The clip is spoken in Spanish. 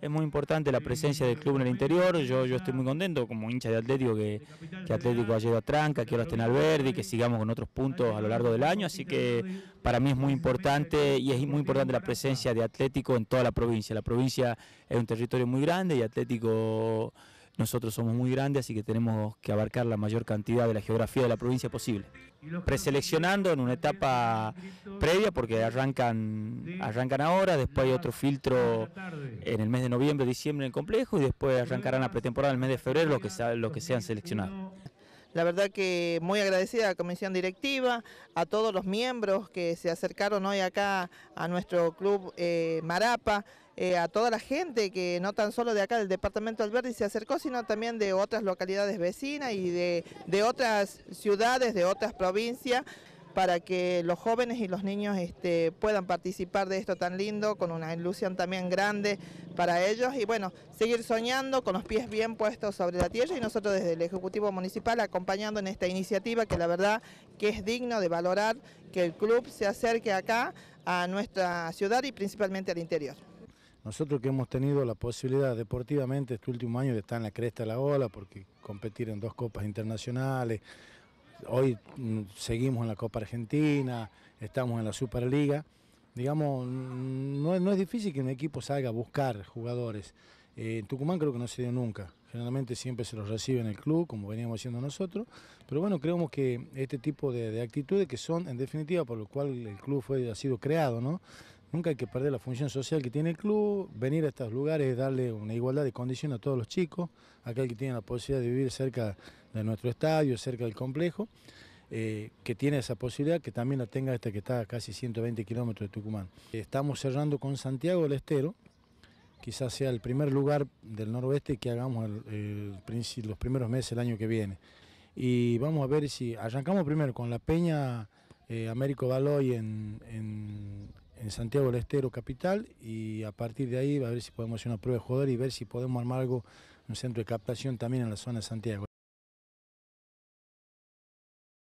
Es muy importante la presencia del club en el interior, yo, yo estoy muy contento como hincha de Atlético que, Atlético ha llegado a Tranca, que ahora esté en Alberdi, que sigamos con otros puntos a lo largo del año, así que para mí es muy importante y es muy importante la presencia de Atlético en toda la provincia. La provincia es un territorio muy grande y Atlético nosotros somos muy grandes, así que tenemos que abarcar la mayor cantidad de la geografía de la provincia posible. Preseleccionando en una etapa previa, porque arrancan, arrancan ahora, después hay otro filtro en el mes de noviembre, diciembre en el complejo, y después arrancarán la pretemporada en el mes de febrero los que, los que sean seleccionados. La verdad que muy agradecida a la comisión directiva, a todos los miembros que se acercaron hoy acá a nuestro club eh, Marapa, eh, a toda la gente que no tan solo de acá del departamento del Verde se acercó, sino también de otras localidades vecinas y de otras ciudades, de otras provincias para que los jóvenes y los niños este, puedan participar de esto tan lindo, con una ilusión también grande para ellos y bueno, seguir soñando con los pies bien puestos sobre la tierra y nosotros desde el Ejecutivo Municipal acompañando en esta iniciativa que la verdad que es digno de valorar que el club se acerque acá a nuestra ciudad y principalmente al interior. Nosotros que hemos tenido la posibilidad deportivamente este último año de estar en la cresta de la ola, porque competir en dos copas internacionales, hoy mm, seguimos en la Copa Argentina, estamos en la Superliga, digamos, mm, no, es difícil que un equipo salga a buscar jugadores. Eh, en Tucumán creo que no se dio nunca, generalmente siempre se los recibe en el club, como veníamos haciendo nosotros, pero bueno, creemos que este tipo de, de actitudes que son en definitiva por lo cual el club fue, ha sido creado, ¿no? Nunca hay que perder la función social que tiene el club, venir a estos lugares, darle una igualdad de condiciones a todos los chicos, aquel que tiene la posibilidad de vivir cerca de nuestro estadio, cerca del complejo, eh, que tiene esa posibilidad, que también la tenga este que está a casi 120 kilómetros de Tucumán. Estamos cerrando con Santiago del Estero, quizás sea el primer lugar del noroeste que hagamos los primeros meses del año que viene. Y vamos a ver si arrancamos primero con la Peña eh, Américo Baloy en en Santiago del Estero capital y a partir de ahí a ver si podemos hacer una prueba de jugador y ver si podemos armar algo, un centro de captación también en la zona de Santiago.